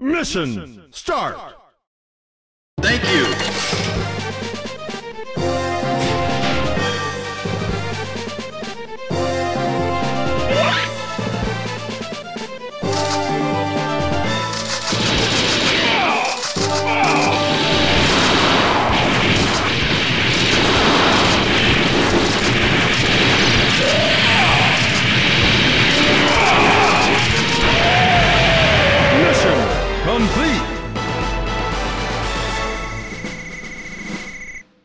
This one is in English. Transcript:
Mission start! complete.